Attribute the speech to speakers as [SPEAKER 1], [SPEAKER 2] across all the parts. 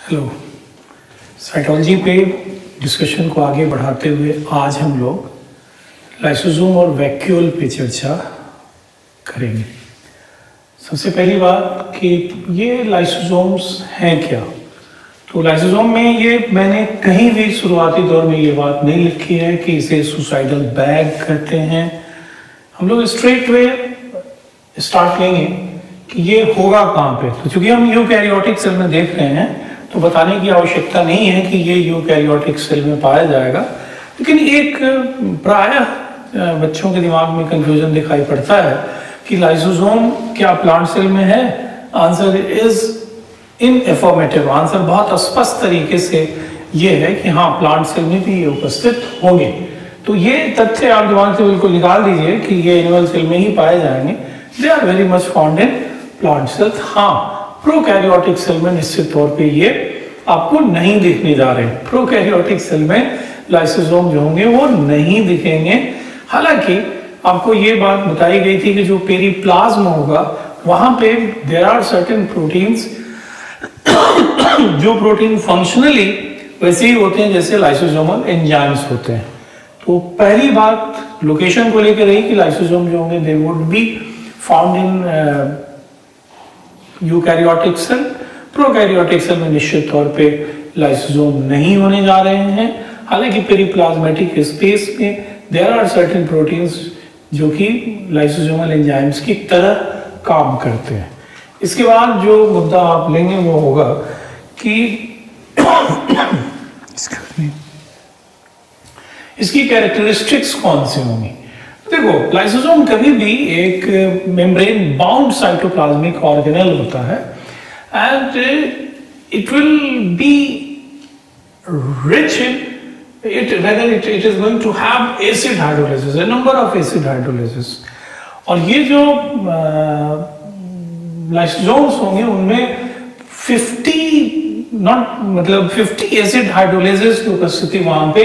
[SPEAKER 1] Hello psychology पे discussion को आगे बढ़ाते हुए आज हम लोग लाइसोजोम और वैक्यूल पे चर्चा करेंगे। सबसे पहली बात कि ये लाइसोजोम्स हैं क्या? तो लाइसोजोम में ये मैंने कहीं भी शुरुआती दौर में ये बात नहीं लिखी है कि इसे सुसाइडल बैग कहते हैं। हम लोग स्ट्रेट वे स्टार्ट लेंगे कि ये होगा कहाँ पे? तो चूँकि हम यूकैरियोटिक सेल में देख रहे हैं तो बताने की आवश्यकता नहीं है कि ये यूकैरियोटिक सेल में पाया जाएगा, लेकिन एक प्राय बच्चों के दिमाग में कंफ्यूजन दिखाई पड़ता है कि लाइसोसोम क्या प्लांट सेल में है? Answer is in affirmative answer बहुत स्पष्ट तरीके से ये है कि हाँ प्लांट सेल में भी ये उपस्थित होंगे। तो ये तथ्य आप दिमाग से बिल्कुल निकाल दीजिए कि ये एनिमल सेल में ही पाए जाएँगे। They are very much found in plant cells हाँ प्रोकैरियोटिक सेल में निश्चित तौर पे ये आपको नहीं दिखने जा रहे प्रोकैरियोटिक सेल में लाइसोसोम जो होंगे वो नहीं दिखेंगे। हालाँकि आपको ये बात बताई गई थी कि जो पेरीप्लाज्म होगा, वहाँ पे देर आर सर्टेन प्रोटीन्स जो प्रोटीन फंक्शनली वैसे ही होते हैं जैसे लाइसोसोमल एंजाइम्स होते हैं। तो पहली बात लोकेशन को लेकर रही कि लाइसोसोम जो होंगे they would be found in eukaryotic cell prokaryotic cell में निश्चित तौर पे लाइसोसोम नहीं होने जा रहे हैं। हालाँकि पेरीप्लाज्मेटिक स्पेस में देर आर सर्टेन प्रोटीन्स जो कि लाइसोसोमल एंजाइम्स की तरह काम करते हैं। इसके बाद जो मुद्दा आप लेंगे वो होगा कि इसकी कैरेक्टरिस्टिक्स कौन सी होंगी? देखो लाइसोसोम कभी भी एक मेम्ब्रेन बाउंड साइटोप्लाज्मिक ऑर्गेनल होता है and it will be rich in it rather it, it is going to have acid hydrolysis a number of acid hydrolysis. और ये जो लाइसोसोम्स होंगे उनमें 50 नॉट मतलब 50 एसिड हाइड्रोलाइसिस की उपस्थिति वहाँ पे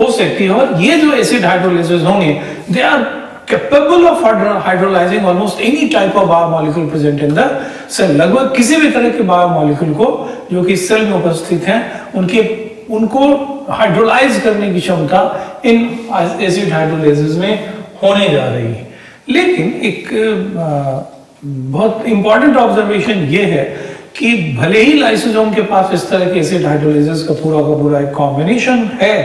[SPEAKER 1] हो सकती है। और ये जो एसिड हाइड्रोलाइसिस होंगे they are capable of hydrolyzing almost any type of biomolecule present in the cell लगभग किसी भी तरह के बायोमोलिक्यूल को, जो कि सेल में उपस्थित हैं, उनके उनको हाइड्रोलाइज करने की क्षमता इन एसिड हाइड्रोलाइसिस में होने जा रही है। लेकिन एक बहुत इंपॉर्टेंट ऑब्जर्वेशन ये है कि भले ही लाइसोसोम के पास इस तरह के एसिड हाइड्रोलाइसिस का पूरा का पूरा एक कॉम्बिनेशन है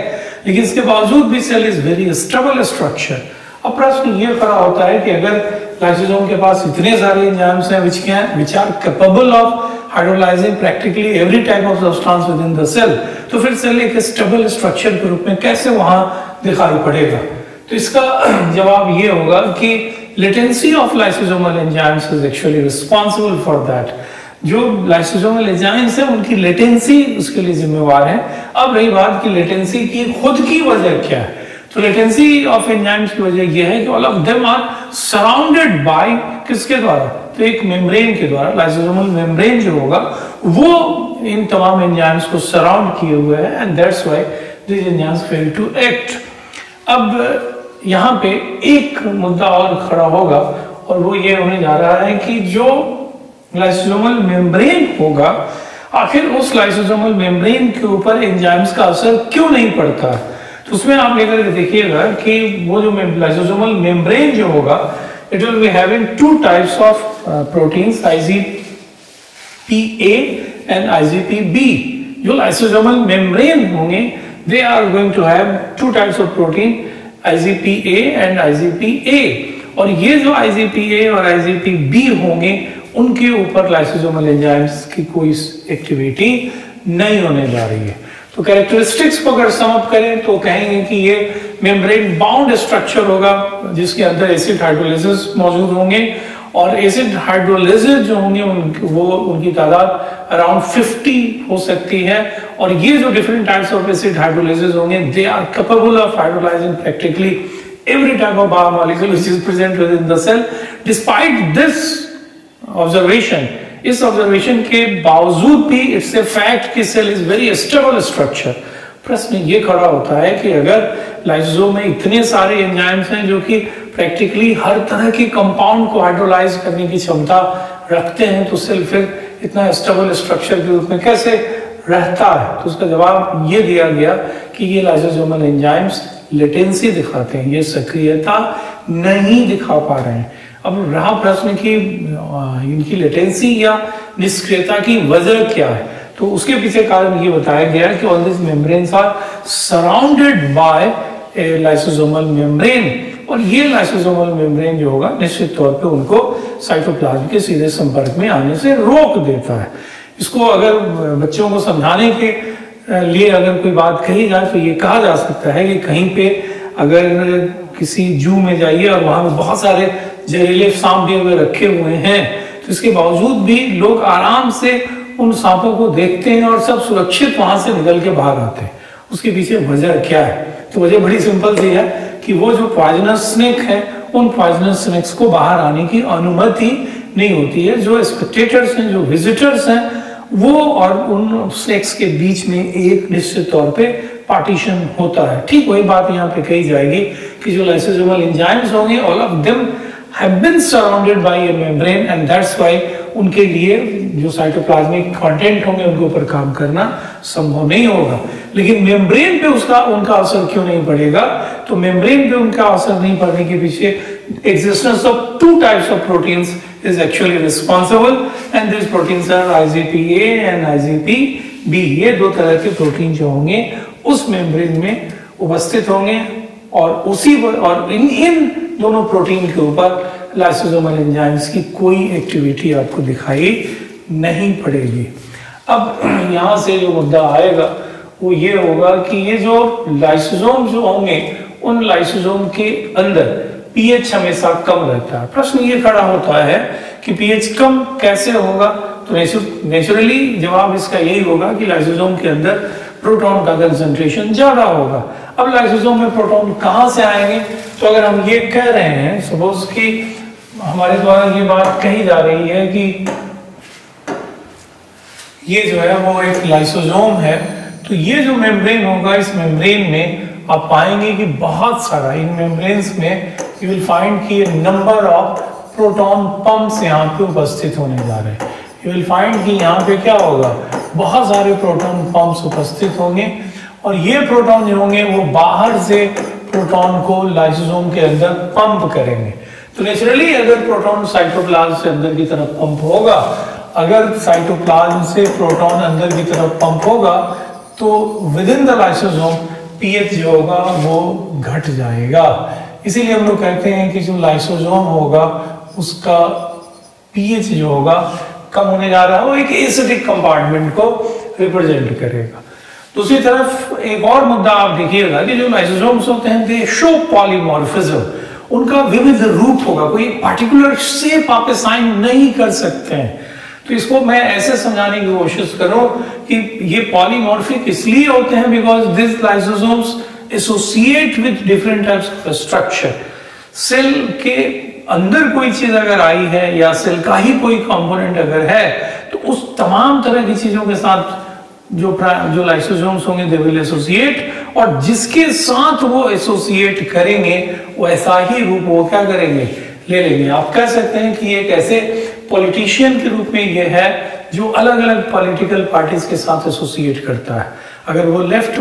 [SPEAKER 1] लेकिन इसके बावजूद भी cell is very stable structure. अब प्रश्न ये खड़ा होता है कि अगर लाइसोसोम के पास इतने सारे एंजाइम्स हैं which can which are capable of hydrolysing practically every type of substance within the cell तो फिर सेल एक स्टेबल स्ट्रक्चर के रूप में कैसे वहाँ दिखाई पड़ेगा? तो इसका जवाब ये होगा कि latency of lysosomal enzymes is actually responsible for that जो लाइसोसोमल एंजाइम्स है उनकी लेटेंसी उसके लिए जिम्मेवार है। अब रही बात की लेटेंसी की खुद की वजह क्या है। तो लेटेंसी ऑफ़ एंजाइम्स की वजह यह है कि all of them are surrounded by किसके द्वारा? तो एक मेम्ब्रेन के द्वारा लाइसोसोमल मेम्ब्रेन जो होगा, वो इन तमाम एंजाइम्स को सराउंड किए हुए है and that's why this enzymes fail to act अब यहाँ पे एक मुद्दा और खड़ा होगा, और वो ये होने जा रहा है कि जो लाइसोसोमल मेम्ब्रेन होगा, आखिर उस लाइसोसोमल मेम्ब्रेन के ऊपर एंजाइम्स का असर क्यों नहीं पड़ता? तो उसमें आप लेकर देखिएगा कि वो जो लाइसोसोमल मेम्ब्रेन जो होगा it will be having two types of proteins IGPA and IGPB जो लाइसोसोमल मेम्ब्रेन होंगे they are going to have two types of protein IGPA and IGPA और ये जो आईजीपीए और आईजीपीबी होंगे उनके ऊपर लाइसोसोमल एंजाइम्स की कोई एक्टिविटी नहीं होने जा रही है। तो कैरेक्टरिस्टिक्स को अगर समअप करें तो कहेंगे कि ये मेम्ब्रेन बाउंड स्ट्रक्चर होगा जिसके अंदर एसिड हाइड्रोलिसिस मौजूद होंगे और एसिड हाइड्रोलिसिस जो होंगे उन, वो उनकी तादाद अराउंड 50 हो सकती है। और ये जो different types of acid hydrolysis होंगे they are capable of hydrolysing practically every type of biomolecule which is present within the cell. Despite this observation. इस ऑब्जर्वेशन के बावजूद भी इट्स ए फैक्ट कि cell is very stable structure प्रश्न ये खड़ा होता है कि अगर लाइसोसोम में इतने सारे एंजाइम्स हैं जो कि प्रैक्टिकली हर तरह के कंपाउंड को हाइड्रोलाइज करने की क्षमता रखते हैं तो सेल फिर इतना स्टेबल स्ट्रक्चर के रूप में कैसे रहता है? तो उसका जवाब ये दिया गया कि ये लाइसोसोमल एंजाइम्स लेटेंसी दिखाते हैं, ये सक्रियता नहीं दिखा पा रहे हैं। अब रहा प्रश्न की इनकी लेटेंसी या निष्क्रियता की वजह क्या है? तो उसके पीछे कारण ये बताया गया कि all this membranes are surrounded by lysosomal membrane और ये लाइसोसोमल मेम्ब्रेन जो होगा, निश्चित तौर पे उनको साइटोप्लाज्म के सीधे संपर्क में आने से रोक देता है। इसको अगर बच्चों को समझाने के लिए अगर कोई बात कही जाए तो ये कहा जा सकता है कि कहीं पे अगर किसी जू में जाइए और वहाँ पे बहुत सारे जहरीले सांप भी अगर रखे हुए हैं। तो इसके बावजूद भी लोग आराम से उन सांपों को देखते हैं और सब सुरक्षित वहाँ से निकल के बाहर आते हैं। उसके पीछे वजह क्या है? तो वजह बड़ी सिंपल सी है कि वो जो पॉइजनस स्नेक है, उन पॉइजनस स्नेक्स को बाहर आने की अनुमति नहीं होती है। जो स्पेक्टेटर्स हैं, जो विजिटर्स हैं, वो और उन स्नेक्स के बीच में एक निश्चित तौर पे पार्टीशन होता है। ठीक वही बात यहाँ पे कही जाएगी कि जो लाइसोसोमल एंजाइम्स होंगे all of them have been surrounded by a membrane and that's why उनके लिए जो साइटोप्लाज्मिक कंटेंट होंगे, उनके ऊपर काम करना संभव नहीं होगा। लेकिन मेम्ब्रेन पे उसका, उनका असर क्यों नहीं पड़ेगा? तो मेम्ब्रेन पे उनका असर नहीं पड़ने के पीछे existence of two types of proteins is actually responsible and these proteins are IgPA and IgPB ये दो तरह के प्रोटीन जो होंगे, उस मेम्ब्रेन में उपस्थित होंगे। और उसी और इन इन दोनों प्रोटीन के ऊपर लाइसोसोमल एंजाइम्स की कोई एक्टिविटी आपको दिखाई नहीं पड़ेगी। अब यहाँ से जो मुद्दा आएगा, वो ये होगा कि ये जो लाइसोसोम जो होंगे, उन लाइसोसोम के अंदर पीएच हमेशा कम रहता है। प्रश्न ये खड़ा होता है कि पीएच कम कैसे होगा? तो नेचुरली जवाब इसका यही होगा कि लाइसोसोम के अंदर प्रोटॉन का कंसेंट्रेशन ज़्यादा होगा। अब लाइसोसोम में प्रोटॉन कहाँ से आएँगे? तो अगर हम ये कह रहे हैं सपोज़ कि हमारे द्वारा ये बात कही जा रही है कि ये जो है वो एक लाइसोसोम है तो ये जो मेम्ब्रेन होगा, इस मेम्ब्रेन में आप पाएँगे कि बहुत सारा, इन मेम्ब्रेन्स में यू विल फाइंड कि नंबर ऑफ़ प्रोटॉन पंप्स यहाँ पे उपस्थित होने जा रहे हैं। यू विल फाइंड कि यहाँ पे क्या होगा? बहुत सारे प्रोटॉन पंप्स उपस्थित होंगे और ये प्रोटॉन जो होंगे वो बाहर से प्रोटॉन को लाइसोसोम के अंदर पंप करेंगे। तो नेचुरली अगर प्रोटॉन साइटोप्लाज्म से अंदर की तरफ़ पंप होगा, अगर साइटोप्लाज्म से प्रोटॉन अंदर की तरफ़ पंप होगा तो within the lysosome pH जो होगा वो घट जाएगा। इसीलिए हम लोग कहते हैं कि जो लाइसोसोम होगा, उसका पीएच जो होगा कम होने जा रहा है वो एक एसिडिक कंपार्टमेंट को रिप्रेजेंट करेगा। दूसरी तरफ़, एक और मुद्दा आप देखिएगा कि जो लाइसोसोम्स होते हैं दे शो पॉलीमॉर्फिज्म उनका विविध रूप होगा, कोई पार्टिकुलर शेप आप साइन नहीं कर सकते हैं। तो इसको मैं ऐसे समझाने की कोशिश करूँ कि ये पॉलीमॉर्फिक इसलिए होते हैं because this lysosomes associate with different types of structure cell के अंदर कोई चीज़ अगर आई है या सेल का ही कोई कंपोनेंट अगर है तो उस तमाम तरह की चीज़ों के साथ जो जो लाइसोसोम्स होंगे दे विल एसोसिएट और जिसके साथ वो एसोसिएट करेंगे, वो ऐसा ही रूप वो क्या करेंगे? ले लेंगे। आप कह सकते हैं कि एक ऐसे पॉलिटिशियन के रूप में ये है जो अलग अलग पॉलिटिकल पार्टीज़ के साथ एसोसिएट करता है। अगर वो लेफ़्ट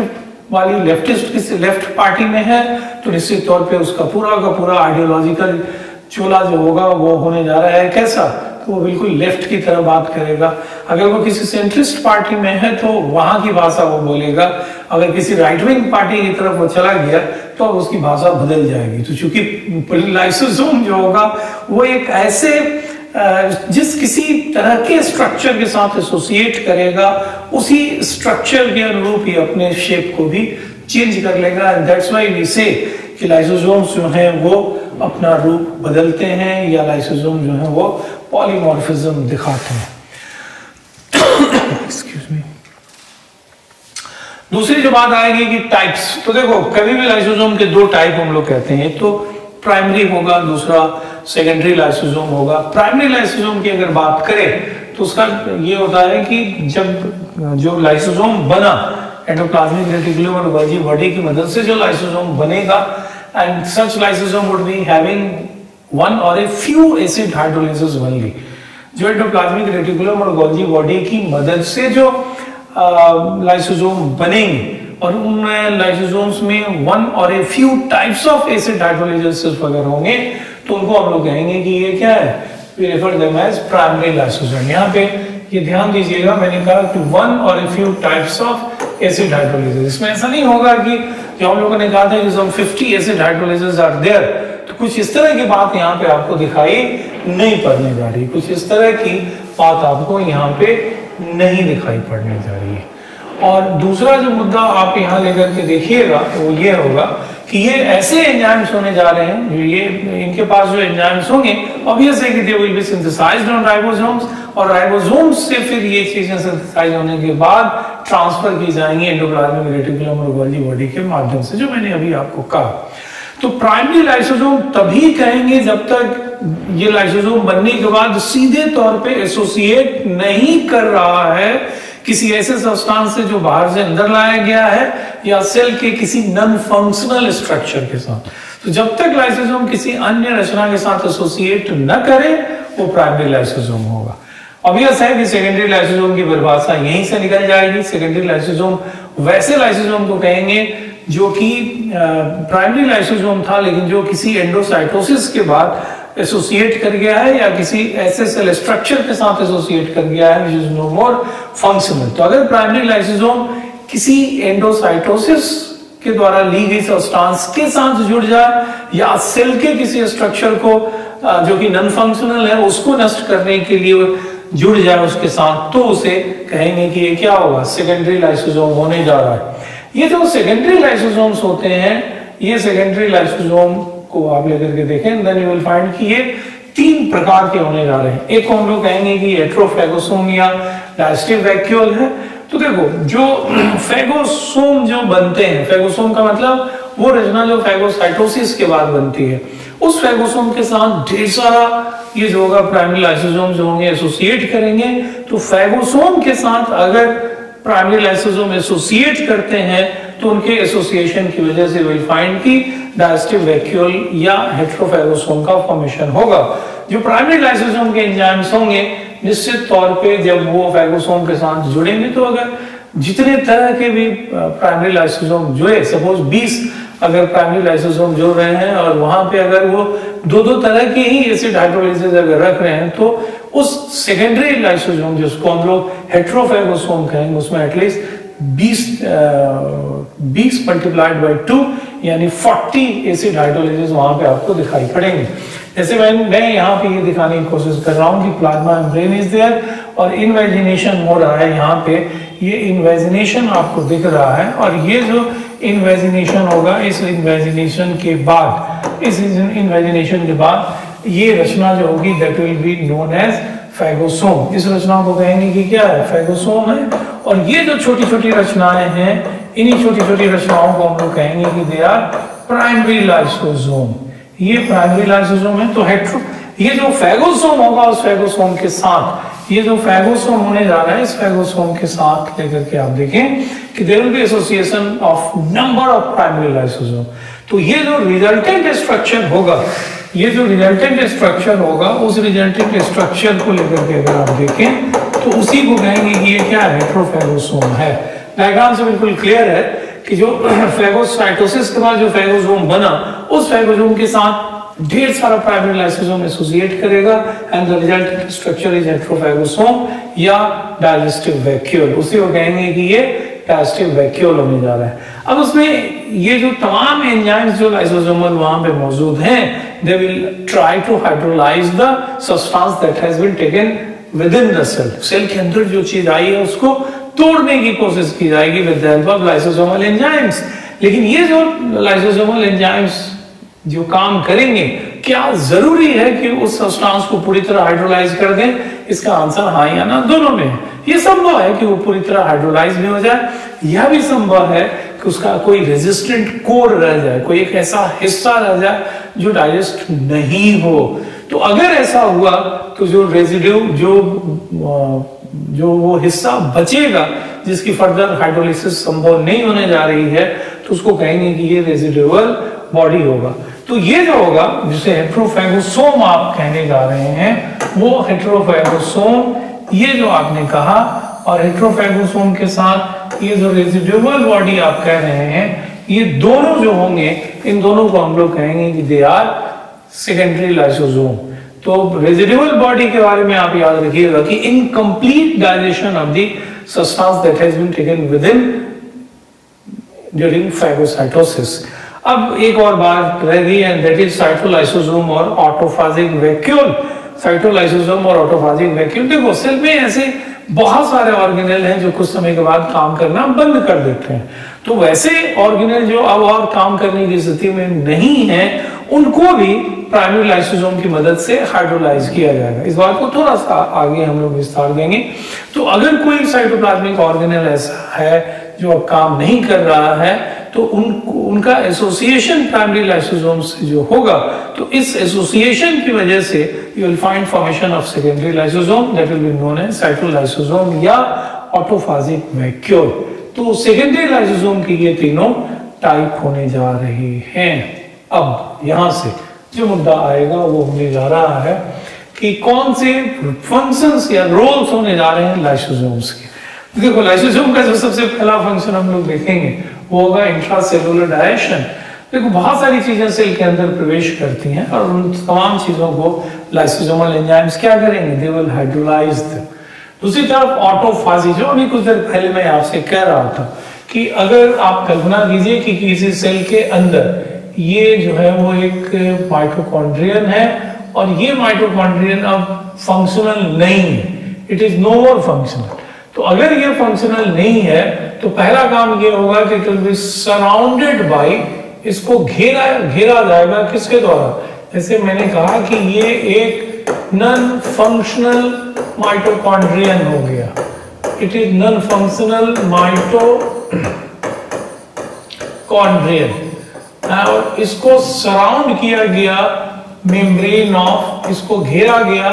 [SPEAKER 1] वाली लेफ्टिस्ट किसी लेफ़्ट पार्टी में है तो निश्चित तौर पे उसका पूरा का पूरा आइडियोलॉजिकल चोला जो होगा, वो होने जा रहा है। कैसा तो वो बिल्कुल लेफ़्ट की तरह बात करेगा। अगर वो किसी सेंट्रिस्ट पार्टी में है तो वहाँ की भाषा वो बोलेगा। अगर किसी राइट विंग पार्टी की तरफ़ वो चला गया तो उसकी भाषा बदल जाएगी। तो चूँकि लाइसोसोम जो होगा, वो एक ऐसे जिस किसी तरह के स्ट्रक्चर के साथ एसोसिएट करेगा, उसी स्ट्रक्चर के अनुरूप ही अपने शेप को भी चेंज कर लेगा। एंड दैट्स व्हाई वी से कि लाइसोसोम्स जो हैं, वो अपना रूप बदलते हैं, या लाइसोजोम जो है वो पॉलीमॉर्फिज्म दिखाते हैं। दूसरी जो बात आएगी कि टाइप्स तो देखो, कभी भी लाइसोजोम के दो टाइप हम लोग कहते हैं तो प्राइमरी होगा, दूसरा सेकेंडरी लाइसोजोम होगा। प्राइमरी लाइसोजोम की अगर बात करें तो उसका ये होता है कि जब जो लाइसोजोम बना एंडोप्लाज्मिक रेटिकुलम और वर्जी बॉडी की मदद से जो लाइसोजोम बनेगा and such lysosome would be having one or a few acid hydrolysis only. जो एंडोप्लाज्मिक रेटिकुलम और गोल्जी बॉडी की मदद से जो लाइसोसोम बनेंगे। और उन लाइसोसोम्स में वन और a few types of acid hydrolysis वगैरह होंगे तो उनको हम लोग कहेंगे कि ये क्या है? We refer them as primary lysosome यहाँ पे ये ध्यान दीजिएगा, मैंने कहा कि वन और a few types of acid hydrolysis इसमें ऐसा नहीं होगा कि जो हम लोगों ने कहा था कि some 50 acid hydrolysis are there तो कुछ इस तरह की बात यहाँ पे आपको दिखाई नहीं पड़ने जा रही। कुछ इस तरह की बात आपको यहाँ पे नहीं दिखाई पड़ने जा रही है। और दूसरा जो मुद्दा आप यहाँ लेकर के देखिएगा तो वो ये होगा कि ये ऐसे एंजाइम्स होने जा रहे हैं, जो ये इनके पास जो एंजाइम्स होंगे ऑब्वियस है कि they will be synthesised on ribosomes और राइबोसोम्स से फिर ये चीज़ें सिंथेसाइज होने के बाद ट्रांसफ़र की जाएँगी एंडोप्लाज्मिक रेटिकुलम और गोल्जी बॉडी के माध्यम से, जो मैंने अभी आपको कहा। तो प्राइमरी लाइसोसोम तभी कहेंगे जब तक ये लाइसोसोम बनने के बाद सीधे तौर पे एसोसिएट नहीं कर रहा है किसी ऐसे सब्सटेंस से जो बाहर से अंदर लाया गया है या सेल के किसी नॉन फंक्शनल स्ट्रक्चर के साथ। तो जब तक लाइसोसोम किसी अन्य रचना के साथ एसोसिएट न करे, वो प्राइमरी लाइसोसोम होगा। ऑब्वियस है कि सेकेंडरी लाइसोसोम की परिभाषा यहीं से निकल जाएगी। सेकेंडरी लाइसोसोम वैसे लाइसोसोम को कहेंगे जो कि प्राइमरी लाइसोसोम था, लेकिन जो किसी एंडोसाइटोसिस के बाद एसोसिएट कर गया है या किसी ऐसे सेल स्ट्रक्चर के साथ एसोसिएट कर गया है which is no more functional तो अगर प्राइमरी लाइसोसोम किसी एंडोसाइटोसिस के द्वारा ली गई सब्सटेंस के साथ जुड़ जाए या सेल के किसी स्ट्रक्चर को जो कि नॉन फंक्शनल है उसको नष्ट करने के लिए जुड़ जाए उसके साथ तो उसे कहेंगे कि ये क्या होगा सेकेंडरी लाइसोसोम होने जा रहा है ये जो सेकेंडरी लाइसोसोम्स होते हैं ये सेकेंडरी लाइसोसोम को आप लेकर के देखें देन यू विल फाइंड कि ये तीन प्रकार के होने जा रहे हैं। एक को हम लोग कहेंगे कि एट्रोफेगोसोम या डायस्टिव वैक्यूल है। तो देखो, जो फेगोसोम जो बनते हैं फेगोसोम का मतलब वो रचना जो फेगोसाइटोसिस के बाद बनती है। उस फेगोसोम के साथ ढेर सारा ये जो होगा प्राइमरी लाइसोसोम जो होंगे एसोसिएट करेंगे। तो फेगोसोम के साथ अगर प्राइमरी लाइसोसोम एसोसिएट करते हैं तो उनके एसोसिएशन की वजह से विल फाइंड की डायस्टिव वैक्यूल या हेट्रोफेगोसोम का फॉर्मेशन होगा। जो प्राइमरी लाइसोसोम के एंजाइम्स होंगे, निश्चित तौर पे जब वो फेगोसोम के साथ जुड़ेंगे तो अगर जितने तरह के भी प्राइमरी लाइसोसोम जुड़े सपोज़ 20 अगर प्राइमरी लाइसोसोम जुड़ रहे हैं और वहाँ पे अगर वो दो दो तरह के ही एसिड हाइड्रोलाइसिस अगर रख रहे हैं तो उस सेकेंडरी लाइसोसोम जिसको हम लोग हेट्रोफेगोसोम कहेंगे, उसमें एटलीस्ट 20 20 मल्टीप्लाइड बाई टू यानी 40 एसिड हाइड्रोलाइसिस वहाँ पे आपको दिखाई पड़ेंगे। जैसे मैं मैं यहाँ पे ये दिखाने की कोशिश कर रहा हूँ कि प्लाज्मा मेम्ब्रेन इज़ देयर और इन्वेजिनेशन रहा है यहाँ पे। ये इन्वेजिनेशन आपको दिख रहा है और ये जो इन्वेजिनेशन होगा, इस इन्वेजिनेशन के बाद, इस इन्वेजिनेशन के बाद ये रचना जो होगी that will be known as phagosome इस रचना को कहेंगे कि क्या है? फैगोसोम है। और ये जो छोटी छोटी रचनाएँ हैं इन्हीं छोटी छोटी रचनाओं को हम लोग कहेंगे कि दे आर प्राइमरी लाइसोसोम ये प्राइमरी लाइसोसोम है तो हेट्रो ये जो फैगोसोम होगा उस फैगोसोम के साथ, ये जो फैगोसोम होने जा रहा है, इस फैगोसोम के साथ लेकर के आप देखें कि there will be association of number of primary lysosome तो ये जो रिजल्टेंट स्ट्रक्चर होगा, ये जो रिजल्टेंट स्ट्रक्चर होगा, उस रिजल्टेंट स्ट्रक्चर को लेकर के अगर आप देखें तो उसी को कहेंगे कि ये क्या हेट्रोफेगोसोम है। डायग्राम से बिल्कुल क्लियर है कि जो फेगोसाइटोसिस के बाद जो फेगोसोम बना, उस फेगोसोम के साथ ढेर सारा प्राइमरी लाइसोसोम एसोसिएट करेगा and the resultant structure is heterophagosome या डाइजेस्टिव वैक्यूल उसी को कहेंगे कि ये डाइजेस्टिव वैक्यूल होने जा रहा है। अब उसमें ये जो तमाम एंजाइम्स जो लाइसोसोमल वहाँ पे मौजूद हैं they will try to hydrolyse the substance that has been taken within the cell cell के अंदर जो चीज़ आई है, उसको तोड़ने की कोशिश की जाएगी विद लाइसोसोमल एंजाइम्स लेकिन ये जो लाइसोसोमल एंजाइम्स जो काम करेंगे, क्या ज़रूरी है कि उस सब्सटेंस को पूरी तरह हाइड्रोलाइज कर दें? इसका आंसर हाँ या ना दोनों में है। ये संभव है कि वो पूरी तरह हाइड्रोलाइज भी हो जाए। यह भी संभव है कि उसका कोई रेजिस्टेंट कोर रह जाए, कोई एक ऐसा हिस्सा रह जाए जो डाइजेस्ट नहीं हो। तो अगर ऐसा हुआ तो जो रेजिड्यू जो जो वो हिस्सा बचेगा, जिसकी फर्दर हाइड्रोलिसिस संभव नहीं होने जा रही है तो उसको कहेंगे कि ये रेजिडुअल बॉडी होगा। तो ये जो होगा, जिसे हेट्रोफेगोसोम आप कहने जा रहे हैं, वो हेट्रोफेगोसोम ये जो आपने कहा, और हेट्रोफेगोसोम के साथ ये जो रेजिडुअल बॉडी आप कह रहे हैं, ये दोनों जो होंगे, इन दोनों को हम लोग कहेंगे कि दे आर सेकेंडरी लाइसोसोम तो रेजिडुअल बॉडी के बारे में आप याद रखिएगा कि incomplete digestion of the substance that has been taken within during phagocytosis अब एक और बात रह गई एंड दैट इज़ साइटोलाइसोसोम और ऑटोफाजिक वैक्यूल साइटोलाइसोसोम और ऑटोफाजिक वैक्यूल देखो सेल में ऐसे बहुत सारे ऑर्गेनल हैं जो कुछ समय के बाद काम करना बंद कर देते हैं। तो वैसे ऑर्गेनल जो अब और काम करने की स्थिति में नहीं है उनको भी प्राइमरी लाइसोसोम की मदद से हाइड्रोलाइज किया जाएगा। इस बात को थोड़ा सा आगे हम लोग विस्तार देंगे। तो अगर कोई साइटोप्लाज्मिक ऑर्गेनल ऐसा है जो अब काम नहीं कर रहा है तो उन, उनका एसोसिएशन प्राइमरी लाइसोसोम से जो होगा तो इस एसोसिएशन की वजह से you will find formation of secondary lysosome that will be known as cytolysosome या ऑटोफाजिक वैक्यूल तो सेकेंडरी लाइसोसोम की ये तीनों टाइप होने जा रहे हैं। अब यहाँ से जो मुद्दा आएगा वो होने जा रहा है कि कौन से फ़ंक्शंस या रोल्स होने जा रहे हैं लाइसोसोम्स के। देखो लाइसोसोम का जो सबसे पहला फ़ंक्शन हम लोग देखेंगे, वो होगा इंट्रासेलुलर डायरेक्शन देखो, बहुत सारी चीज़ें सेल के अंदर प्रवेश करती हैं और उन तमाम चीज़ों को लाइसोसोमल एंजाइम्स क्या करेंगे? दे विल हाइड्रोलाइज दूसरी तरफ़ ऑटोफाजी जो अभी कुछ देर पहले मैं आपसे कह रहा था कि अगर आप कल्पना कीजिए कि किसी सेल के अंदर ये जो है वो एक माइटोकॉन्ड्रियन है और ये माइटोकॉन्ड्रियन अब फंक्शनल नहीं है. It is no more functional तो अगर ये फंक्शनल नहीं है तो पहला काम ये होगा कि it will be surrounded by इसको घेरा घेरा जाएगा किसके द्वारा? जैसे मैंने कहा कि ये एक नन फंक्शनल माइटोकॉन्ड्रियन हो गया. It is non functional mitochondrion और इसको सराउंड किया गया मेम्ब्रेन ऑफ़ इसको घेरा गया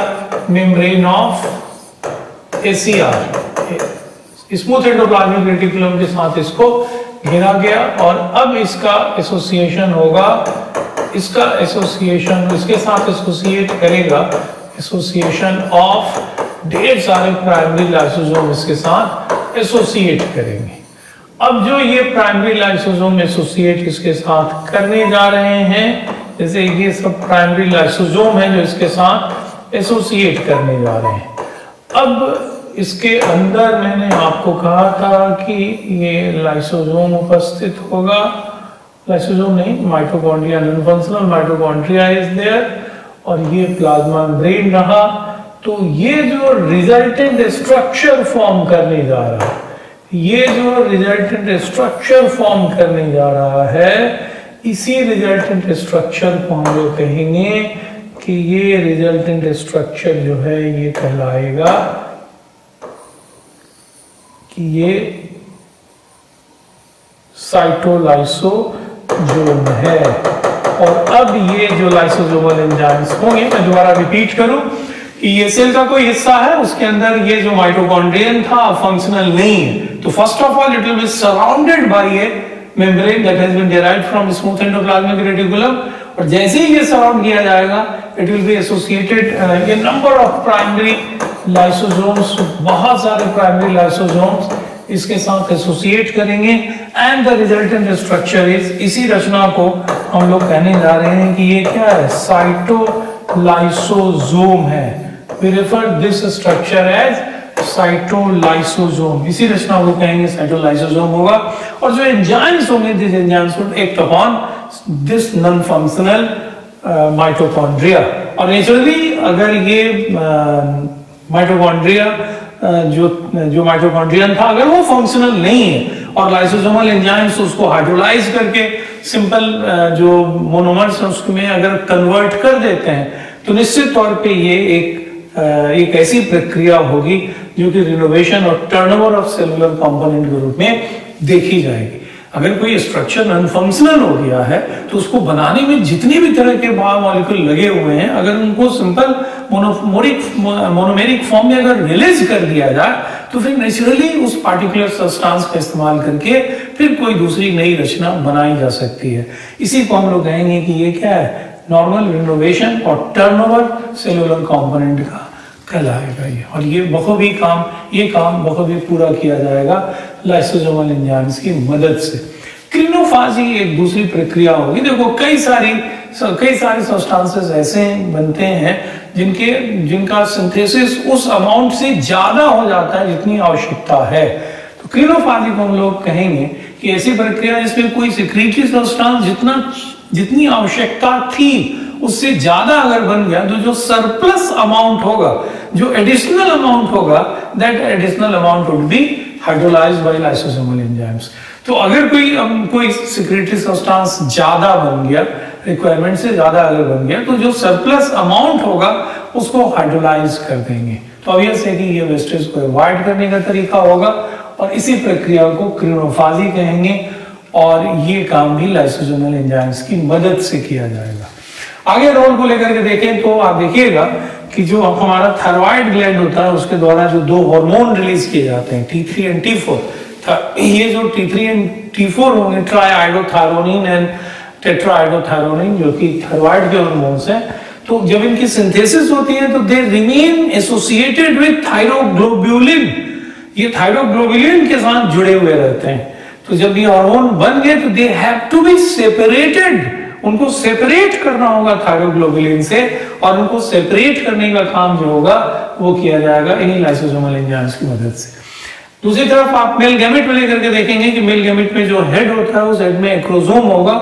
[SPEAKER 1] membrane of SER smooth endoplasmic reticulum के साथ इसको घेरा गया और अब इसका एसोसिएशन होगा, इसका एसोसिएशन इसके साथ एसोसिएट करेगा एसोसिएशन ऑफ़ ढेर सारे प्राइमरी लाइसोसोम इसके साथ एसोसिएट करेंगे। अब जो ये प्राइमरी लाइसोसोम एसोसिएट इसके साथ करने जा रहे हैं, जैसे ये सब प्राइमरी लाइसोसोम है जो इसके साथ एसोसिएट करने जा रहे हैं। अब इसके अंदर मैंने आपको कहा था कि ये लाइसोसोम उपस्थित होगा। लाइसोसोम नहीं mitochondria non functional is there और ये प्लाज्मा ब्रेन रहा। तो ये जो रिजल्टेंट स्ट्रक्चर फॉर्म करने जा रहा है ये जो रिजल्टेंट स्ट्रक्चर फॉर्म करने जा रहा है, इसी रिजल्टेंट स्ट्रक्चर को हम लोग कहेंगे कि ये रिजल्टेंट स्ट्रक्चर जो है, ये कहलाएगा कि ये साइटोलाइसोजोम है। और अब ये जो लाइसोजोमल एंजाइम्स होंगे, मैं दोबारा रिपीट करूँ। ये सेल का कोई हिस्सा है, उसके अंदर ये जो माइटोकॉन्ड्रियन था फंक्शनल नहीं है। तो first of all it will be surrounded by a membrane that has been derived from smooth endoplasmic reticulum और जैसे ही ये सराउंड किया जाएगा it will be associated a number of primary lysosomes बहुत सारे प्राइमरी लाइसोसोम्स इसके साथ एसोसिएट करेंगे। And the resultant structure is इसी रचना को हम लोग कहने जा रहे हैं कि ये क्या है? साइटोलाइसोसोम है। We refer this structure as cytolysosome इसी रचना को कहेंगे साइटोलाइसोसोम होगा। और जो एंजाइम्स होंगे this enzymes would act upon this non functional mitochondria और नेचुरली अगर ये uh, माइटोकॉन्ड्रिया जो जो माइटोकॉन्ड्रियन था अगर वो फंक्शनल नहीं है और लाइसोसोमल एंजाइम्स उसको हाइड्रोलाइज करके सिंपल जो मोनोमर्स उसमें अगर कन्वर्ट कर देते हैं तो निश्चित तौर पे ये एक एक ऐसी प्रक्रिया होगी जो कि रिनोवेशन और टर्नओवर ऑफ़ सेलुलर कंपोनेंट के रूप में देखी जाएगी। अगर कोई स्ट्रक्चर अनफंक्शनल हो गया है तो उसको बनाने में जितने भी तरह के बायोमोलिक्यूल लगे हुए हैं, अगर उनको सिंपल मोनोमोरिक मोनोमेरिक फॉर्म में अगर रिलीज़ कर दिया जाए तो फिर नेचुरली उस पार्टिकुलर सब्सटेंस का इस्तेमाल करके फिर कोई दूसरी नई रचना बनाई जा सकती है। इसी को हम लोग कहेंगे कि ये क्या है? नॉर्मल रिनोवेशन और टर्नओवर सेलुलर कंपोनेंट का। कहलाएगा ये। और ये बखूबी काम, ये काम बखूबी पूरा किया जाएगा लाइसोजोमल एंजाइम्स की मदद से। क्रिनोफाजी एक दूसरी प्रक्रिया होगी। देखो, कई सारी, कई सारे सब्सटेंसेस ऐसे बनते हैं जिनके, जिनका सिंथेसिस उस अमाउंट से ज़्यादा हो जाता है जितनी आवश्यकता है। तो क्रिनोफाजी को हम लोग कहेंगे कि ऐसी प्रक्रिया जिसमें कोई सिक्रीटरी सब्सटेंस जितना, जितनी आवश्यकता थी उससे ज़्यादा अगर बन गया तो जो सरप्लस अमाउंट होगा जो एडिशनल अमाउंट होगा that additional amount would be hydrolysed by lysosomal enzymes तो अगर कोई um, कोई सिक्रेटरी सब्सटेंस ज़्यादा बन गया रिक्वायरमेंट से ज़्यादा अगर बन गया तो जो सरप्लस अमाउंट होगा उसको हाइड्रोलाइज कर देंगे। तो ऑब्वियस है कि ये वेस्टेज को अवॉइड करने का तरीका होगा और इसी प्रक्रिया को क्रिनोफाजी कहेंगे और ये काम भी लाइसोजोमल एंजाइम्स की मदद से किया जाएगा। आगे रोल को लेकर के देखें तो आप देखिएगा कि जो हमारा थायराइड ग्लैंड होता है, उसके द्वारा जो दो हार्मोन रिलीज़ किए जाते हैं T three and T four ये जो T three and T four होंगे ट्राइडोथायरोनिन एंड टेट्राइडोथायरोनिन जो कि थायराइड के हार्मोन्स हैं तो जब इनकी सिंथेसिस होती है तो they remain associated with thyroglobulin ये थायरोग्लोब्यूलिन के साथ जुड़े हुए रहते हैं। तो जब ये हार्मोन बन गए तो they have to be separated उनको सेपरेट करना होगा थायरोग्लोबुलिन से और उनको सेपरेट करने का काम जो होगा, वो किया जाएगा इन्हीं लाइसोसोमल एंजाइम्स की मदद से। दूसरी तरफ़ आप मेल गैमेट में लेकर के देखेंगे कि मेल गैमेट में जो हेड होता है, उस हेड में एक्रोजोम होगा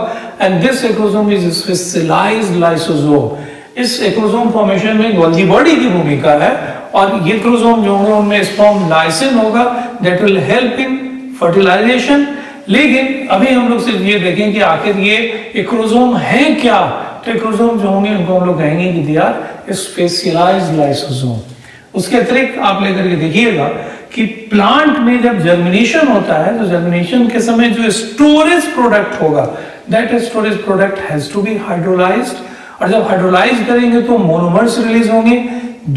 [SPEAKER 1] and this acrosome is specialised lysosome इस एक्रोजोम फॉर्मेशन में गोल्जी बॉडी की भूमिका है और ये क्रोजोम जो होंगे, उनमें स्पर्म लाइसिन होगा that will help in fertilisation लेकिन अभी हम लोग सिर्फ़ ये देखें कि आखिर ये एक्रोजोम है क्या? तो एक्रोजोम जो होंगे, उनको हम लोग कहेंगे कि दे आर स्पेशलाइज्ड लाइसोसोम उसके अतिरिक्त आप लेकर के देखिएगा कि प्लांट में जब जर्मिनेशन होता है तो जर्मिनेशन के समय जो स्टोरेज प्रोडक्ट होगा that storage product has to be hydrolysed और जब हाइड्रोलाइज करेंगे तो मोनोमर्स रिलीज़ होंगे।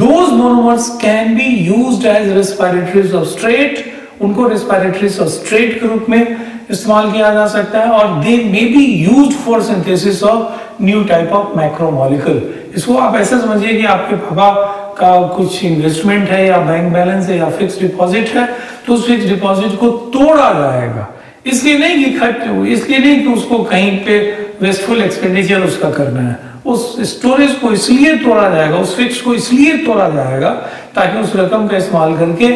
[SPEAKER 1] Those monomers can be used as respiratory substrate उनको रेस्पिरेटरी सबस्ट्रेट के रूप में इस्तेमाल किया जा सकता है और they may be use for synthesis of new type of macromolecule इसको आप ऐसा समझिए कि आपके पापा का कुछ इन्वेस्टमेंट है या बैंक बैलेंस है या फिक्स डिपॉजिट है तो उस फिक्स डिपॉजिट को तोड़ा जाएगा। इसलिए नहीं कि खर्च इसलिए नहीं कि उसको कहीं पे वेस्टफुल एक्सपेंडिचर उसका करना है। उस स्टोरेज को इसलिए तोड़ा जाएगा, उस फिक्स को इसलिए तोड़ा जाएगा ताकि उस रकम का इस्तेमाल करके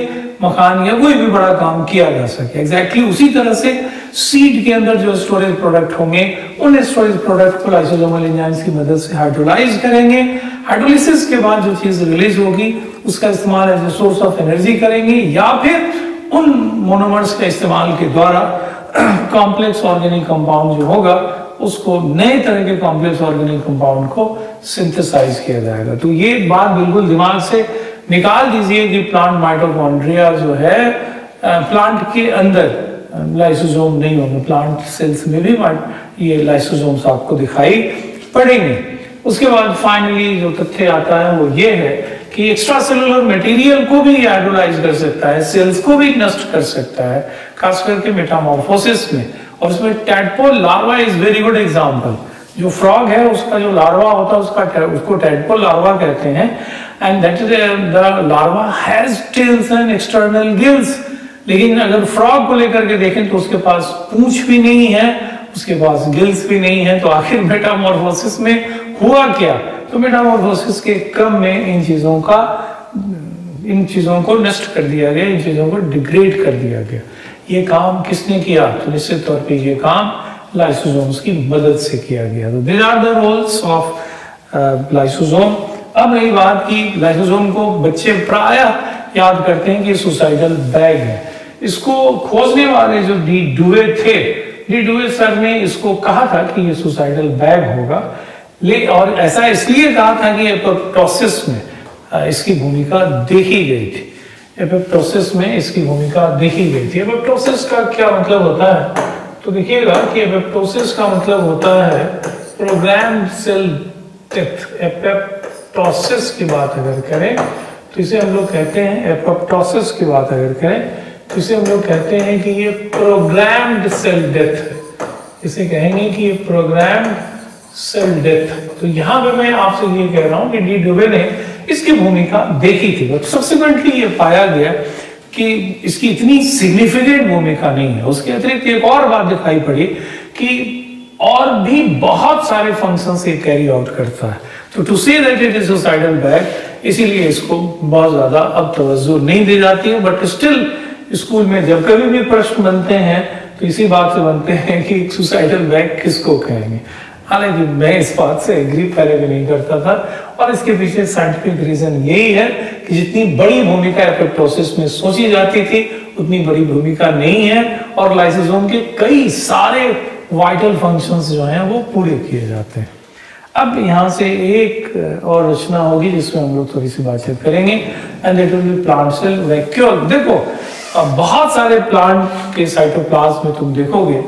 [SPEAKER 1] मकान या कोई भी बड़ा काम किया जा सके। एग्जैक्टली exactly उसी तरह से सीड के अंदर जो स्टोरेज प्रोडक्ट होंगे, उन स्टोरेज प्रोडक्ट को लाइसोसोमल एंजाइम्स की मदद से हाइड्रोलाइज करेंगे। हाइड्रोलिसिस के बाद जो चीज़ रिलीज़ होगी, उसका इस्तेमाल as a source of energy करेंगे या फिर उन मोनोमर्स के इस्तेमाल के द्वारा कॉम्प्लेक्स ऑर्गेनिक कंपाउंड जो होगा, उसको नए तरह के कॉम्प्लेक्स ऑर्गेनिक कंपाउंड को सिंथेसाइज किया जाएगा। तो ये बात बिल्कुल दिमाग से निकाल दीजिए कि प्लांट माइटोकॉन्ड्रिया जो है प्लांट के अंदर लाइसोसोम नहीं होंगे। प्लांट सेल्स में भी ये लाइसोसोम्स आपको दिखाई पड़ेंगे। उसके बाद फाइनली जो तथ्य आता है वो ये है कि एक्स्ट्रा सेलुलर मटेरियल को भी आइडोलाइज कर सकता है सेल्स को भी नष्ट कर सकता है, खास करके मेटामॉर्फोसिस में। और उसमें tadpole larva is very good example जो फ्रॉग है, उसका जो लार्वा होता है, उसका उसको टैडपोल लार्वा कहते हैं। And that is the larva has tails and external gills लेकिन अगर फ्रॉग को लेकर के देखें तो उसके पास पूंछ भी नहीं है, उसके पास गिल्स भी नहीं है तो आखिर मेटामॉर्फोसिस में हुआ क्या? तो मेटामॉर्फोसिस के क्रम में इन चीज़ों का, इन चीज़ों को नष्ट कर दिया गया, इन चीज़ों को डिग्रेड कर दिया गया। ये काम किसने किया? तो निश्चित तौर पे ये काम लाइसोसोम्स की मदद से किया गया। तो this are the roles of lysosome अब रही बात की लाइसोसोम को, बच्चे प्राय याद करते हैं कि सुसाइडल बैग है। इसको खोजने वाले जो डी डुए थे, डी डुए सर ने इसको कहा था कि ये सुसाइडल बैग होगा। ले, और ऐसा इसलिए कहा था कि प्रोसेस में इसकी भूमिका देखी गई थी। एपेप्टोसिस में इसकी भूमिका देखी गई थी। एपेप्टोसिस का क्या मतलब होता है? तो देखिएगा कि एपेप्टोसिस का मतलब होता है प्रोग्राम सेल डेथ एपेप्टोसिस की बात अगर करें तो इसे हम लोग कहते हैं एपेप्टोसिस की बात अगर करें तो इसे हम लोग कहते हैं कि ये प्रोग्राम्ड सेल डेथ इसे कहेंगे कि ये प्रोग्राम्ड सेल डेथ तो यहाँ पे मैं आपसे ये कह रहा हूँ कि डी डुबे ने इसकी भूमिका देखी थी बट सब्सिक्वेंटली ये पाया गया कि इसकी इतनी सिग्निफिकेंट भूमिका नहीं है। उसके अतिरिक्त एक और बात दिखाई पड़ी कि और भी बहुत सारे फ़ंक्शन ये कैरी आउट करता है। तो to see that it is suicidal bag इसीलिए इसको बहुत ज़्यादा अब तवज्जो नहीं दी जाती है बट स्टिल स्कूल में जब कभी भी प्रश्न बनते हैं तो इसी बात से बनते हैं कि सुसाइडल बैग किसको कहेंगे। हालाँकि मैं इस बात से एग्री पहले भी नहीं करता था, और इसके पीछे साइंटिफिक रीजन यही है कि जितनी बड़ी भूमिका एपेप्टोसिस में सोची जाती थी, उतनी बड़ी भूमिका नहीं है, और लाइसोसोम के कई सारे वाइटल फ़ंक्शंस जो हैं, वो पूरे किए जाते हैं। अब यहाँ से एक और रचना होगी जिसमें हम लोग थोड़ी सी बातचीत करेंगे and it will be plant cell vacuole देखो, अब बहुत सारे प्लांट के साइटोप्लाज्म में तुम देखोगे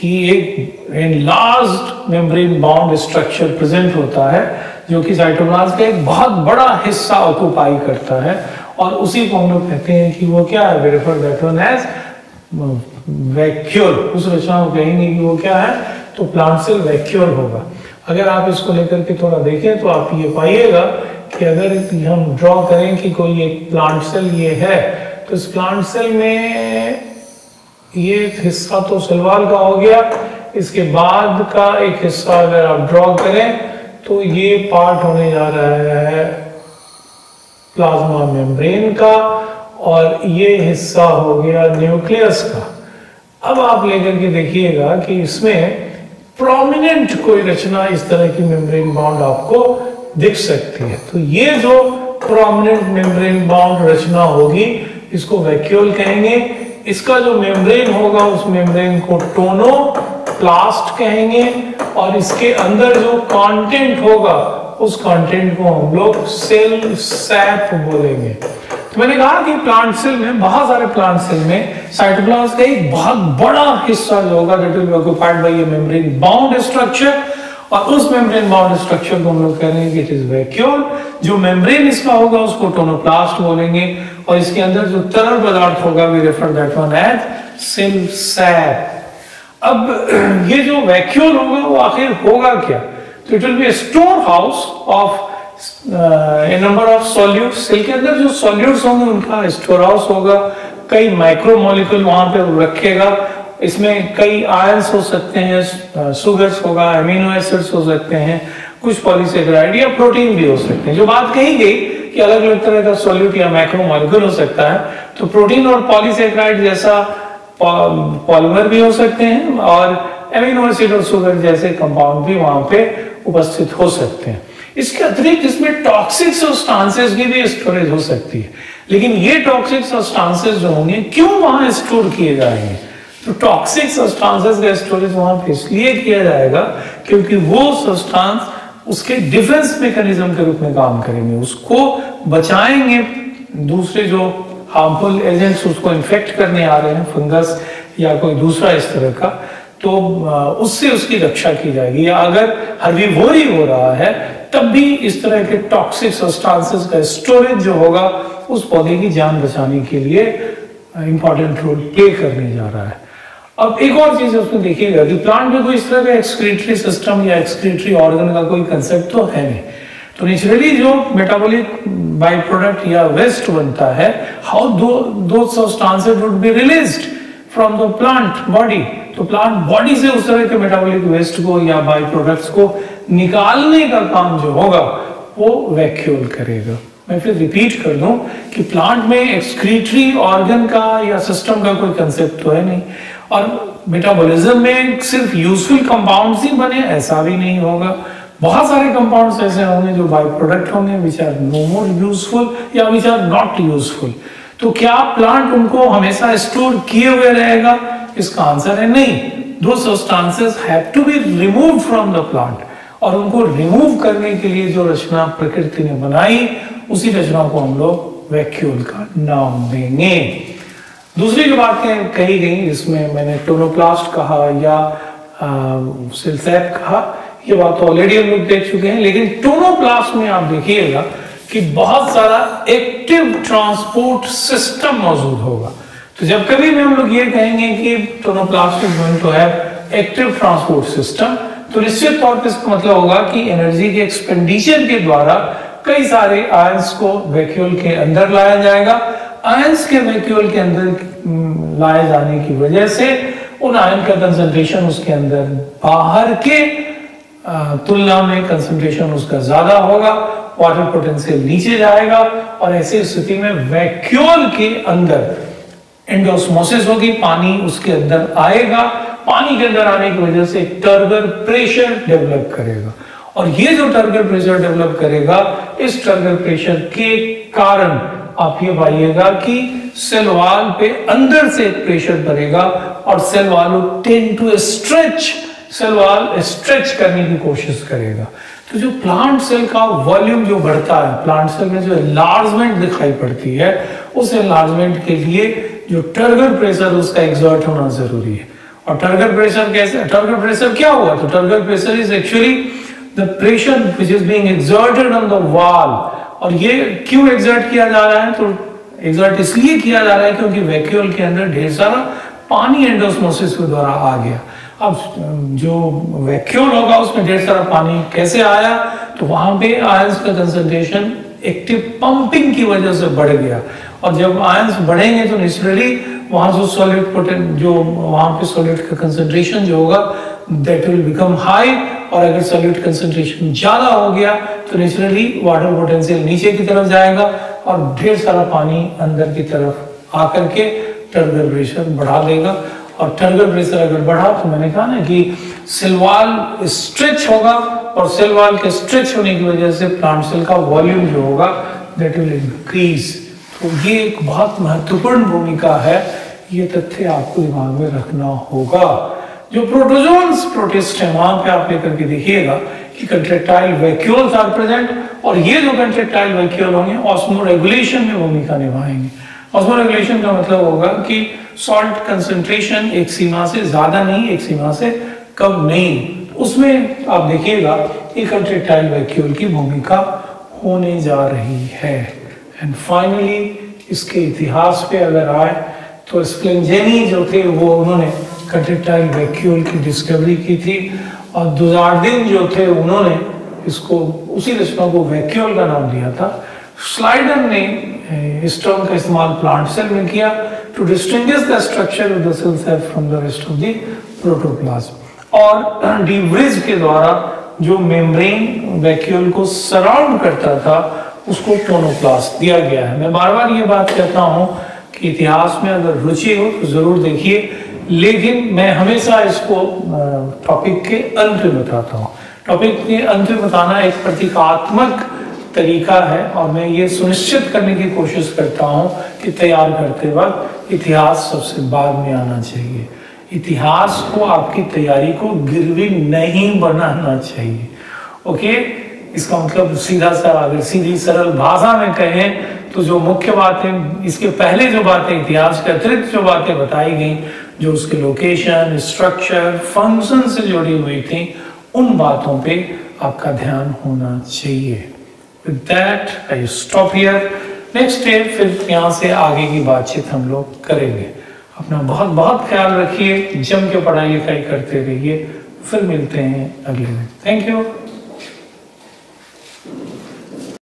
[SPEAKER 1] कि एक enlarged membrane bound structure present होता है, जो कि साइटोप्लाज्म का एक बहुत बड़ा हिस्सा ऑक्यूपाई करता है, और उसी को हम लोग कहते हैं कि वो क्या है? वैक्यूल उस रचना को कहेंगे कि वो क्या है? तो प्लांट सेल वैक्यूल होगा। अगर आप इसको लेकर के थोड़ा देखें तो आप ये पाइएगा कि अगर हम ड्रॉ करें कि कोई एक प्लांट सेल ये है तो इस प्लांट सेल में ये हिस्सा तो सलवार का हो गया। इसके बाद का एक हिस्सा अगर आप ड्रॉ करें तो ये पार्ट होने जा रहा है प्लाज्मा मेम्ब्रेन का और ये हिस्सा हो गया न्यूक्लियस का। अब आप लेकर के देखिएगा कि इसमें प्रोमिनेंट कोई रचना इस तरह की मेम्ब्रेन बाउंड आपको दिख सकती है। तो ये जो प्रोमिनेंट मेम्ब्रेन बाउंड रचना होगी, इसको वैक्यूल कहेंगे। इसका जो मेम्ब्रेन होगा, उस मेम्ब्रेन को टोनो प्लास्ट कहेंगे और इसके अंदर जो कंटेंट होगा, उस कंटेंट को हम लोग सेल सैप बोलेंगे। तो मैंने कहा कि प्लांट सेल में, बहुत सारे प्लांट सेल में साइटोप्लाज्म का एक बहुत बड़ा हिस्सा जो होगा that will be occupied by a membrane bound structure और उस मेम्ब्रेन बाउंड स्ट्रक्चर को हम लोग कह रहे हैं कि इट इज़ वैक्यूल जो मेम्ब्रेन इसका होगा, उसको टोनोप्लास्ट बोलेंगे, और इसके अंदर जो तरल पदार्थ होगा we refer that one as cell sap अब, ये जो वैक्यूल होगा, वो आखिर होगा क्या? तो it will be store house of number of solute cell के अंदर जो सॉल्यूट्स होंगे, उनका स्टोर हाउस होगा, कई माइक्रो मॉलिक्यूल वहाँ पे रखेगा, इसमें कई आयंस हो सकते हैं सुगर्स होगा अमीनो एसिड्स हो सकते हैं, कुछ पॉलीसेक्राइड या प्रोटीन भी हो सकते हैं। जो बात कही गई कि अलग अलग तरह का सॉल्यूट या माइक्रो मॉलिक्यूल हो सकता है तो प्रोटीन और पॉलीसेक्राइड जैसा पॉलीमर भी हो सकते हैं और एमिनो एसिड और शुगर जैसे कंपाउंड भी वहाँ पे उपस्थित हो सकते हैं। इसके अतिरिक्त इसमें टॉक्सिक सब्सटेंसेस की भी स्टोरेज हो सकती है। लेकिन ये टॉक्सिक सब्सटेंसेस जो होंगे, क्यों वहाँ स्टोर किए जाएँगे? तो टॉक्सिक सब्सटेंसेस का स्टोरेज वहाँ पे इसलिए किया जाएगा क्योंकि वो सब्सटेंस उसके डिफेंस मैकेनिज्म के रूप में काम करेंगे। उसको बचाएँगे। दूसरे जो हार्मफुल एजेंट्स उसको इन्फेक्ट करने आ रहे हैं फंगस या कोई दूसरा इस तरह का तो उससे उसकी रक्षा की जाएगी। या अगर हर्बीवोरी हो रहा है तब भी इस तरह के टॉक्सिक सब्सटेंसेस का स्टोरेज जो होगा, उस पौधे की जान बचाने के लिए इंपॉर्टेंट रोल प्ले करने जा रहा है। अब एक और चीज़ उसमें देखिएगा कि प्लांट में कोई इस तरह का एक्सक्रीटरी सिस्टम या एक्सक्रीटरी ऑर्गन का कोई कंसेप्ट तो है नहीं। तो नेचुरली जो मेटाबॉलिक बाई प्रोडक्ट या वेस्ट बनता है how those substances would be released from the plant body तो प्लांट बॉडी से उस तरह के मेटाबॉलिक वेस्ट को या बाई प्रोडक्ट्स को निकालने का काम जो होगा, वो वैक्यूल करेगा। मैं फिर रिपीट कर दूँ कि प्लांट में एक्सक्रीटरी ऑर्गन का या सिस्टम का कोई कंसेप्ट तो है नहीं। और मेटाबॉलिज्म में सिर्फ़ यूजफुल कंपाउंड्स ही बने, ऐसा भी नहीं होगा। बहुत सारे कंपाउंड्स ऐसे होंगे जो बाई प्रोडक्ट होंगे which are no more useful या विच आर नॉट यूजफुल तो क्या प्लांट उनको हमेशा स्टोर किए हुए रहेगा? इसका आंसर है नहीं। Those substances have to be remove from the plant और उनको रिमूव करने के लिए जो रचना प्रकृति ने बनाई, उसी रचना को हम लोग वैक्यूल का नाम देंगे। दूसरी जो बातें कही गई, जिसमें मैंने टोनोप्लास्ट कहा या सिलसैप कहा, ये बात तो ऑलरेडी हम लोग देख चुके हैं, लेकिन टोनोप्लास्ट में आप देखिएगा कि बहुत सारा एक्टिव ट्रांसपोर्ट सिस्टम मौजूद होगा। तो जब कभी भी हम लोग ये कहेंगे कि tonoplast is going to have active transport system तो निश्चित तौर पर इसका मतलब होगा कि एनर्जी के एक्सपेंडिचर के द्वारा कई सारे आयंस को वैक्यूल के अंदर लाया जाएगा। आयंस के वैक्यूल के अंदर हम्म, लाए जाने की वजह से उन आयन का कंसंट्रेशन उसके अंदर बाहर के तुलना में कंसंट्रेशन उसका ज़्यादा होगा वाटर पोटेंशियल नीचे जाएगा और ऐसी स्थिति में वैक्यूल के अंदर एंडोस्मोसिस होगी पानी उसके अंदर आएगा। पानी के अंदर आने की वजह से टर्गर प्रेशर डेवलप करेगा। और ये जो टर्गर प्रेशर डेवलप करेगा, इस टर्गर प्रेशर के कारण आप ये पाइएगा कि सेल वाल पे अंदर से प्रेशर पड़ेगा और cell wall tend to stretch cell wall stretch करने की कोशिश करेगा। तो जो प्लांट सेल का वॉल्यूम जो बढ़ता है प्लांट सेल में जो एनलार्जमेंट दिखाई पड़ती है, उस एनलार्जमेंट के लिए जो टर्गर प्रेशर उसका एग्जॉर्ट होना ज़रूरी है। और टर्गर प्रेशर कैसे? टर्गर प्रेशर क्या हुआ? तो turgor pressure is actually the pressure which is being exerted on the wall और ये क्यों एग्जर्ट किया जा रहा है? तो एग्जर्ट इसलिए किया जा रहा है क्योंकि वैक्यूल के अंदर ढेर सारा पानी एंडोस्मोसिस के द्वारा आ गया। अब, जो वैक्यूल होगा, उसमें ढेर सारा पानी कैसे आया? तो वहाँ पे आयंस का कंसंट्रेशन एक्टिव पंपिंग की वजह से बढ़ गया। और जब आयंस बढ़ेंगे तो नेचुरली वहाँ से सॉलिड पोटेंट जो वहाँ पे सॉलिड का कंसंट्रेशन जो होगा दैट विल बिकम हाई और अगर सॉल्यूट कंसंट्रेशन ज़्यादा हो गया तो नेचुरली वाटर पोटेंशियल नीचे की तरफ़ जाएगा और ढेर सारा पानी अंदर की तरफ़ आकर के टर्गर प्रेशर बढ़ा देगा। और टर्गर प्रेशर अगर बढ़ा तो मैंने कहा ना कि सेलवाल स्ट्रेच होगा और सेलवाल के स्ट्रेच होने की वजह से प्लांट सेल का वॉल्यूम जो होगा दैट विल इंक्रीज तो ये एक बहुत महत्वपूर्ण भूमिका है ये तथ्य आपको दिमाग में रखना होगा। जो प्रोटोजोन्स प्रोटेस्ट है, वहाँ पे आप लेकर के देखिएगा कि कंट्रेक्टाइल वैक्यूल्स आर प्रेजेंट और ये जो कंट्रेक्टाइल वैक्यूल होंगे ऑस्मो रेगुलेशन में भूमिका निभाएँगे। ऑस्मो रेगुलेशन का मतलब होगा कि सॉल्ट कंसेंट्रेशन एक सीमा से ज़्यादा नहीं, एक सीमा से कम नहीं। उसमें आप देखिएगा कि कंट्रेक्टाइल वैक्यूल की भूमिका होने जा रही है। एंड फाइनली इसके इतिहास पे अगर आए तो स्प्लेंजेनी जो थे, वो उन्होंने कंट्रेक्टाइल वैक्यूल की डिस्कवरी की थी और दुजार्डिन जो थे, उन्होंने इसको, उसी रचना को वैक्यूल का नाम दिया था। स्लाइडर ने इस टर्म का इस्तेमाल प्लांट सेल में किया to distinguish the structure of the cell cell from the rest of the protoplasm और डीव्रिज के द्वारा जो मेम्ब्रेन वैक्यूल को सराउंड करता था, उसको टोनोप्लास्ट दिया गया है। मैं बार बार ये बात कहता हूँ इतिहास में अगर रुचि हो तो ज़रूर देखिए। लेकिन मैं हमेशा इसको टॉपिक के अंत में बताता हूँ। टॉपिक के अंत में बताना एक प्रतीकात्मक तरीका है और मैं ये सुनिश्चित करने की कोशिश करता हूँ कि तैयार करते वक्त इतिहास सबसे बाद में आना चाहिए। इतिहास को आपकी तैयारी को गिरवी नहीं बनाना चाहिए। ओके? इसका मतलब सीधा सा, अगर सीधी सरल भाषा में कहें तो जो मुख्य बातें, इसके पहले जो बातें इतिहास के अतिरिक्त जो बातें बताई गई, जो उसके लोकेशन स्ट्रक्चर फ़ंक्शन से जुड़ी हुई थी, उन बातों पे आपका ध्यान होना चाहिए। With that I stop here next day फिर यहाँ से आगे की बातचीत हम लोग करेंगे। अपना बहुत बहुत ख्याल रखिए जम के पढ़ाई लिखाई करते रहिए। फिर मिलते हैं अगले दिन। Thank you